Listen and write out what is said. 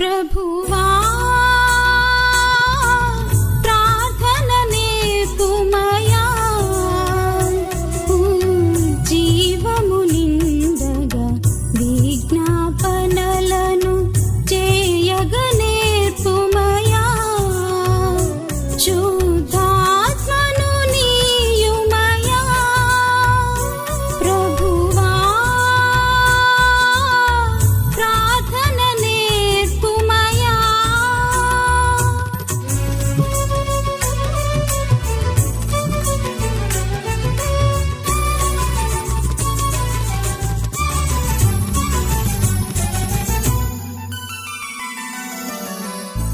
प्रभुवा